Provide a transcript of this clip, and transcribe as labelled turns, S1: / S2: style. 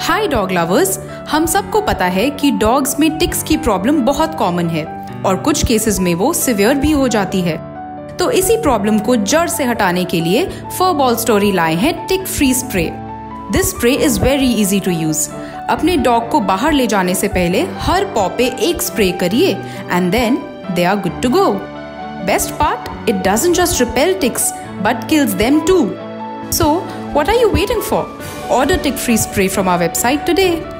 S1: हाय dog lovers हम सबको पता है कि डॉग्स में टिक्स की प्रॉब्लम बहुत कॉमन है और कुछ केसेस में वो सिवियर भी हो जाती है। तो इसी प्रॉब्लम को जड़ से हटाने के लिए फर बॉल स्टोरी लाए हैं tick free spray this spray is very easy to use अपने डॉग को बाहर ले जाने से पहले हर पॉ पे एक स्प्रे करिए and then they are good to go best part it doesn't just repel ticks but kills them too so what are you waiting for? Order Tick Free Spray from our website today.